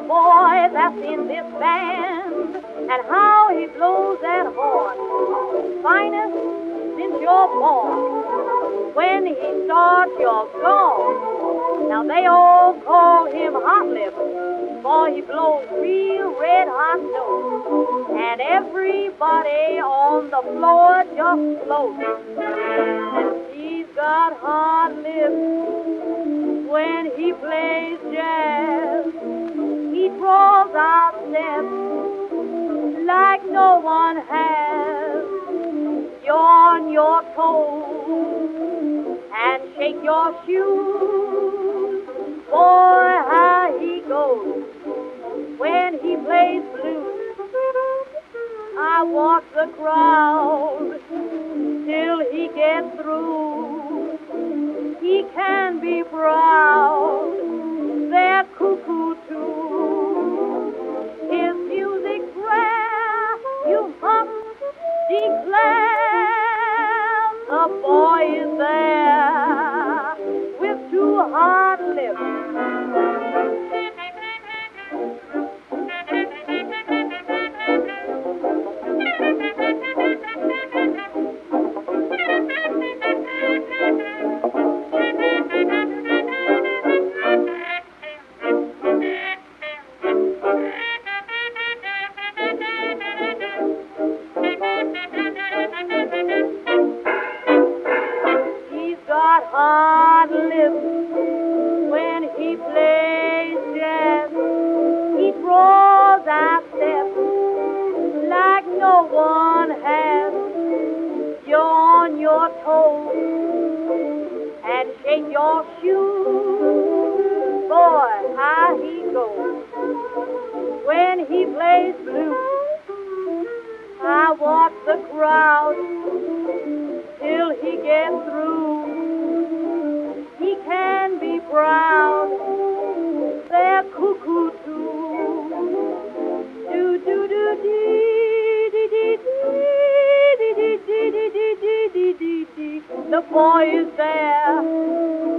brass in this band, and how he blows that horn. Finest since you're born. When he starts, you're gone. Now they all call him Hot Lip, for he blows real red hot notes. And everybody on the floor just floats. Out like no one has. You're your toes and shake your shoes. Boy, how he goes when he plays blues. I watch the crowd till he gets through. He can be proud, shake your shoes. Boy, how he goes when he plays blues. I watch the crowd Moisés.